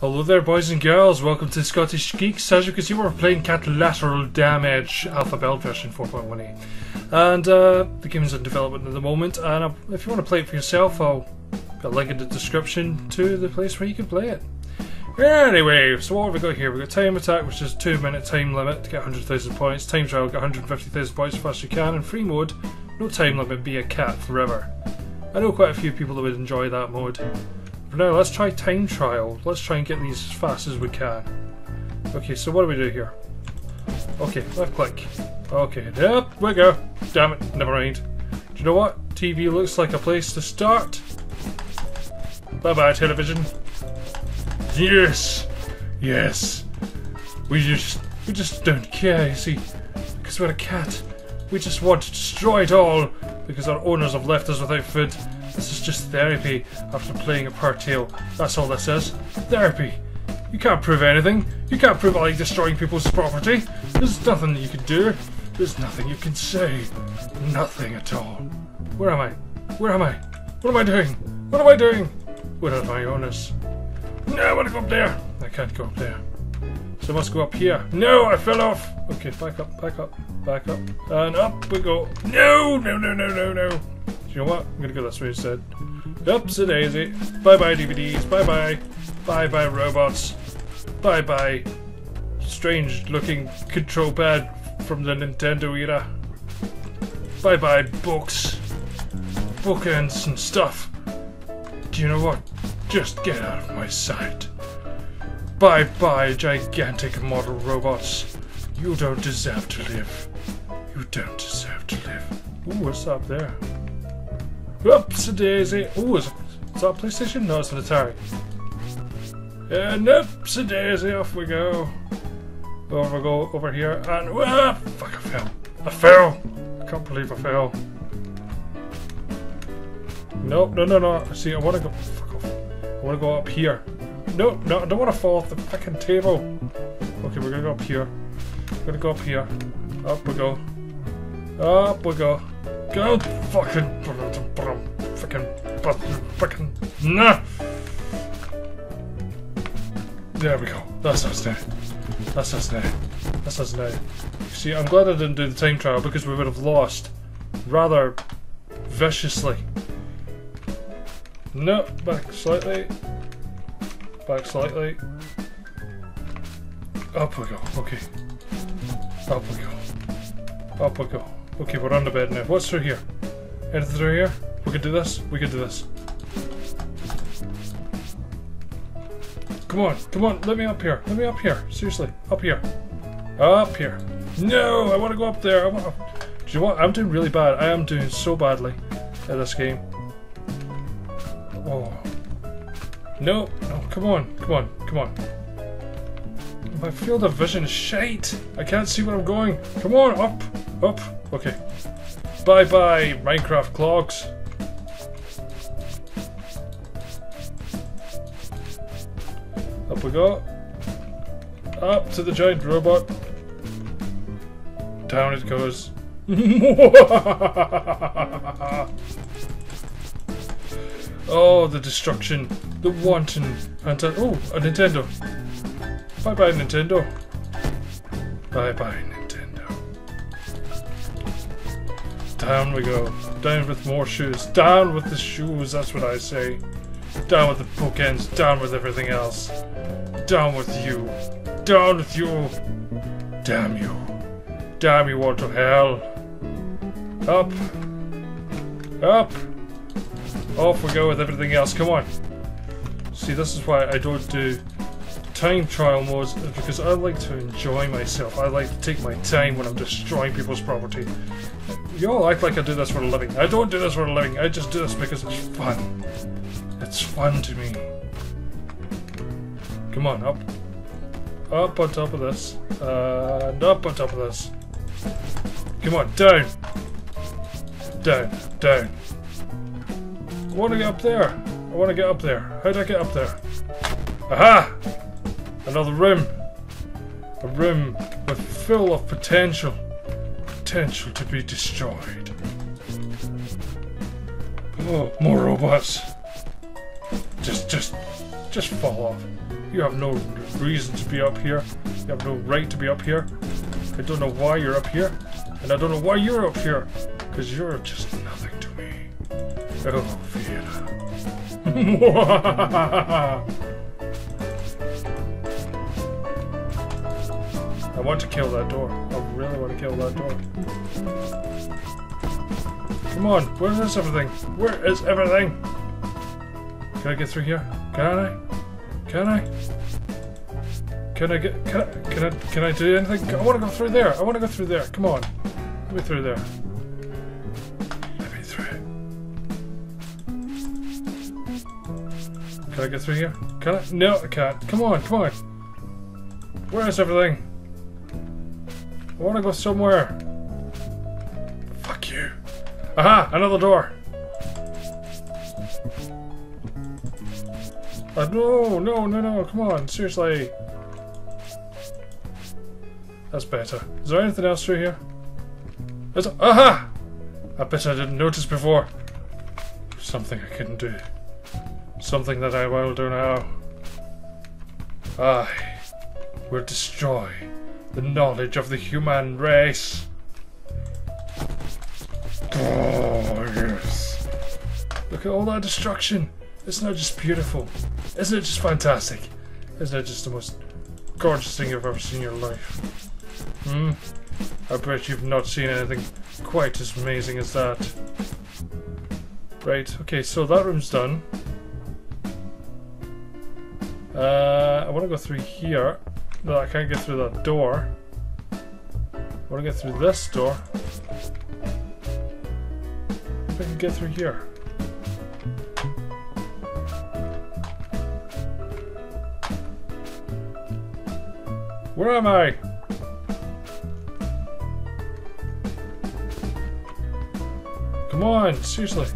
Hello there, boys and girls. Welcome to Scottish Geeks. As you can see, we're playing Catlateral Damage Alpha Build version 4.18. And uh, the game is in development at the moment. And if you want to play it for yourself, I'll put a link in the description to the place where you can play it. Anyway, so what have we got here? We've got Time Attack, which is 2 minute time limit to get 100,000 points. Time Trial, get 150,000 points as fast as you can. And Free Mode, no time limit, be a cat forever. I know quite a few people that would enjoy that mode. Now, let's try time trial. Let's try and get these as fast as we can. Okay, so what do we do here? Okay, left click. Okay, yep, we go. Damn it, never mind. Do you know what? TV looks like a place to start. Bye bye, television. Yes! Yes! We just, we just don't care, you see. Because we're a cat. We just want to destroy it all because our owners have left us without food. This is just therapy after playing a partial. That's all this is. Therapy. You can't prove anything. You can't prove I like destroying people's property. There's nothing you can do. There's nothing you can say. Nothing at all. Where am I? Where am I? What am I doing? What am I doing? Where are my owners? No, I want to go up there. I can't go up there. So I must go up here. No, I fell off. Okay, back up, back up, back up. And up we go. No, no, no, no, no, no. Do you know what? I'm gonna go this way instead. Oops a daisy. Bye bye DVDs. Bye bye. Bye bye robots. Bye bye. Strange looking control pad from the Nintendo era. Bye bye books. Bookends and stuff. Do you know what? Just get out of my sight. Bye bye, gigantic model robots. You don't deserve to live. You don't deserve to live. Ooh, what's up there? Oops, a daisy. Ooh, is, is that a PlayStation? No, it's an Atari. And oops, a daisy. Off we go. Over we go over here, and ah, fuck, I fell. I fell. I can't believe I fell. No, no, no, no. See, I want to go. Fuck off. I want to go up here. No, no, I don't want to fall off the fucking table. Okay, we're gonna go up here. We're gonna go up here. Up we go. Up we go. Go fucking fucking fucking nah. There we go. That's us now. That's us now. That's us now. See, I'm glad I didn't do the time trial because we would have lost rather viciously. No, back slightly. Back slightly. Up we go. Okay. Up we go. Up we go. Okay, we're on the bed now. What's through here? Anything through here? We could do this. We could do this. Come on, come on, let me up here. Let me up here. Seriously, up here. Up here. No, I want to go up there. I want. To... Do you know what? I'm doing really bad. I am doing so badly at this game. Oh. No, no, come on, come on, come on. My field of vision is shite. I can't see where I'm going. Come on, up, up. Okay. Bye bye, Minecraft clogs. Up we go. Up to the giant robot. Down it goes. oh, the destruction. The wanton. Anti oh, a Nintendo. Bye bye, Nintendo. Bye bye, Nintendo. Down we go. Down with more shoes. Down with the shoes, that's what I say. Down with the bookends. Down with everything else. Down with you. Down with you. Damn you. Damn you all to hell. Up. Up. Off we go with everything else. Come on. See, this is why I don't do time trial modes because I like to enjoy myself. I like to take my time when I'm destroying people's property. You all act like I do this for a living. I don't do this for a living. I just do this because it's fun. It's fun to me. Come on, up. Up on top of this. And up on top of this. Come on, down. Down, down. I want to get up there. I want to get up there. How do I get up there? Aha! Another room. A room with full of potential. Potential to be destroyed. Oh, more robots. Just, just, just fall off. You have no reason to be up here. You have no right to be up here. I don't know why you're up here. And I don't know why you're up here. Because you're just. Oh, Fiona. I want to kill that door. I really want to kill that door. Come on, where is everything? Where is everything? Can I get through here? Can I? Can I? Can I get? Can I? Can I? Can I do anything? I want to go through there. I want to go through there. Come on, let me through there. Can I get through here? Can I? No, I can't. Come on, come on. Where is everything? I want to go somewhere. Fuck you. Aha! Another door. Uh, no, no, no, no, come on, seriously. That's better. Is there anything else through here? Aha! I bet I didn't notice before. Something I couldn't do. Something that I will do now. I will destroy the knowledge of the human race. Oh, yes. Look at all that destruction. Isn't just beautiful? Isn't it just fantastic? Isn't it just the most gorgeous thing you've ever seen in your life? Hmm? I bet you've not seen anything quite as amazing as that. Right, okay, so that room's done. Uh, I want to go through here. No, I can't get through that door. I want to get through this door. If I can get through here. Where am I? Come on, seriously.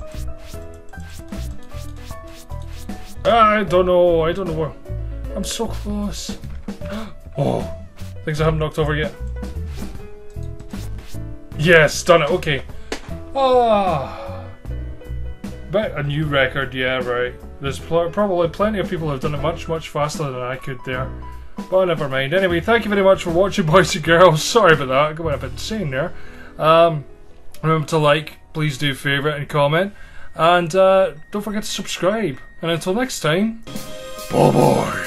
I don't know, I don't know where. I'm so close. Oh, things I haven't knocked over yet. Yes, done it, okay. Ah. Bet a new record, yeah, right. There's pl probably plenty of people who've done it much, much faster than I could there. But never mind. Anyway, thank you very much for watching, boys and girls. Sorry about that. I went a bit insane there. Um, remember to like, please do favourite and comment. And uh, don't forget to subscribe. And until next time, bye bye.